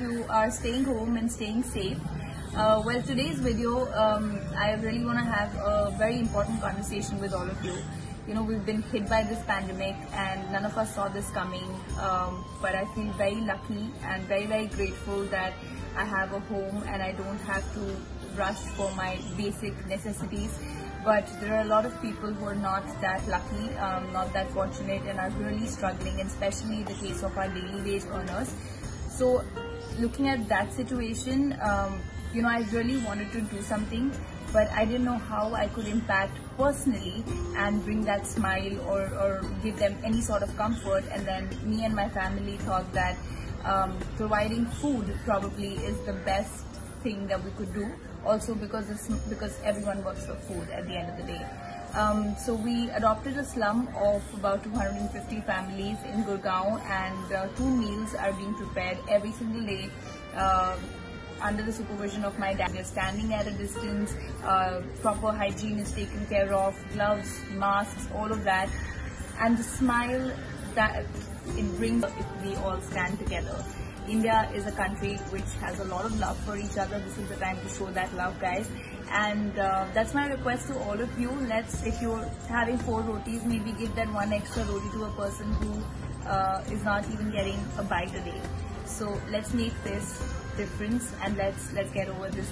you are staying home and staying safe. Uh, well, today's video, um, I really want to have a very important conversation with all of you. You know, we've been hit by this pandemic and none of us saw this coming. Um, but I feel very lucky and very, very grateful that I have a home and I don't have to rush for my basic necessities. But there are a lot of people who are not that lucky, um, not that fortunate, and are really struggling, especially the case of our daily wage earners. So, looking at that situation, um, you know, I really wanted to do something, but I didn't know how I could impact personally and bring that smile or, or give them any sort of comfort. And then me and my family thought that um, providing food probably is the best thing that we could do. Also because because everyone works for food at the end of the day. Um, so we adopted a slum of about 250 families in Gurgaon and uh, two meals are being prepared every single day. Uh, under the supervision of my dad. They're standing at a distance, uh, proper hygiene is taken care of, gloves, masks, all of that. And the smile that it brings if we all stand together. India is a country which has a lot of love for each other. This is the time to show that love, guys. And uh, that's my request to all of you. Let's, if you're having four rotis, maybe give that one extra roti to a person who uh, is not even getting a bite a day. So let's make this difference and let's let's get over this